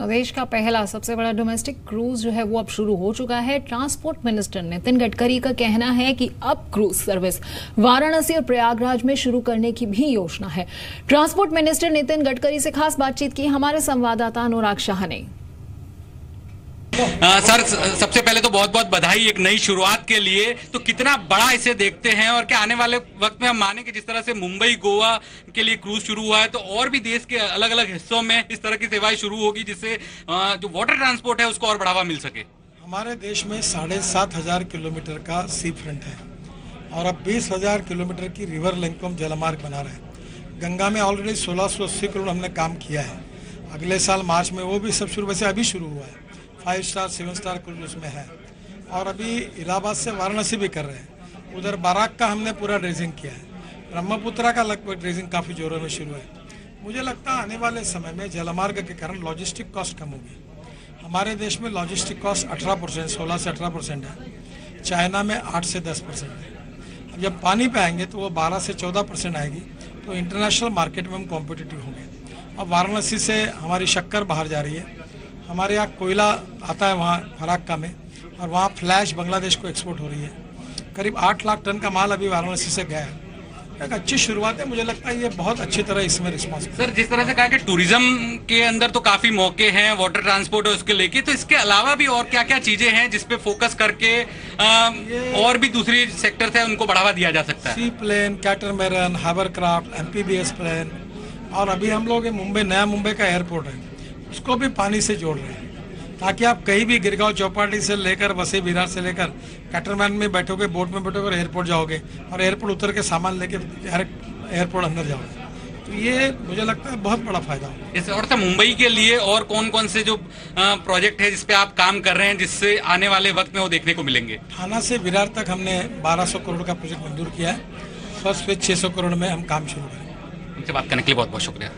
देश का पहला सबसे बड़ा डोमेस्टिक क्रूज जो है वो अब शुरू हो चुका है। ट्रांसपोर्ट मिनिस्टर नितिन गडकरी का कहना है कि अब क्रूज सर्विस वाराणसी और प्रयागराज में शुरू करने की भी योजना है। ट्रांसपोर्ट मिनिस्टर नितिन गडकरी से खास बातचीत की हमारे संवाददाता अनुराग शाह ने। आ, सर सबसे पहले तो बहुत बहुत बधाई एक नई शुरुआत के लिए। तो कितना बड़ा इसे देखते हैं और क्या आने वाले वक्त में हम माने कि जिस तरह से मुंबई गोवा के लिए क्रूज शुरू हुआ है तो और भी देश के अलग अलग हिस्सों में इस तरह की सेवाएँ शुरू होगी जिससे जो वाटर ट्रांसपोर्ट है उसको और बढ़ावा मिल सके। हमारे देश में साढ़े सात हज़ार किलोमीटर का सी फ्रंट है और अब बीस हज़ार किलोमीटर की रिवर लिंक को हम जलमार्ग बना रहे हैं। गंगा में ऑलरेडी सोलह सौ अस्सी करोड़ हमने काम किया है। अगले साल मार्च में वो भी सब शुरू वैसे अभी शुरू हुआ है। Five star, seven star cruise उसमें है। और अभी इलाहाबाद से वाराणसी भी कर रहे हैं। उधर बाराक का हमने पूरा ड्रेजिंग किया है। ब्रह्मपुत्रा का लगभग ड्रेजिंग काफ़ी जोरों में शुरू है। मुझे लगता है आने वाले समय में जलमार्ग के कारण लॉजिस्टिक कॉस्ट कम होगी। हमारे देश में लॉजिस्टिक कॉस्ट अठारह परसेंट सोलह से अठारह परसेंट है। चाइना में आठ से दस परसेंट है। अब जब पानी पे आएँगे तो वो बारह से चौदह परसेंट आएगी तो इंटरनेशनल मार्केट में हम कॉम्पिटिटिव होंगे। अब वाराणसी से हमारी शक्कर बाहर जा रही है। हमारे यहाँ कोयला आता है वहाँ फराक्का में और वहाँ फ्लैश बांग्लादेश को एक्सपोर्ट हो रही है। करीब आठ लाख टन का माल अभी वाराणसी से गया है। एक अच्छी शुरुआत है मुझे लगता है ये बहुत अच्छी तरह इसमें रिस्पॉन्स सर जिस तरह से कहा कि टूरिज़्म के अंदर तो काफ़ी मौके हैं वाटर ट्रांसपोर्ट और उसके लेके तो इसके अलावा भी और क्या क्या चीज़ें हैं जिसपे फोकस करके आ, और भी दूसरी सेक्टर है उनको बढ़ावा दिया जा सकता है? Sea plane catamaran hovercraft M plane और अभी हम लोग मुंबई नया मुंबई का एयरपोर्ट है। उसको भी पानी से जोड़ रहे हैं ताकि आप कहीं भी गिरगांव चौपाटी से लेकर वसी विरार से लेकर कैटरमैन में बैठोगे बोट में बैठोगे और एयरपोर्ट जाओगे और एयरपोर्ट उतर के सामान लेके एयरपोर्ट अंदर जाओगे। तो ये मुझे लगता है बहुत बड़ा फ़ायदा होगा। इस और मुंबई के लिए और कौन कौन से जो प्रोजेक्ट है जिसपे आप काम कर रहे हैं जिससे आने वाले वक्त में वो देखने को मिलेंगे? थाना से विरार तक हमने 1200 करोड़ का प्रोजेक्ट मंजूर किया है। फ़र्स्ट फ़ेज़ 600 करोड़ में हम काम शुरू करें उनसे बात करने के लिए बहुत बहुत शुक्रिया।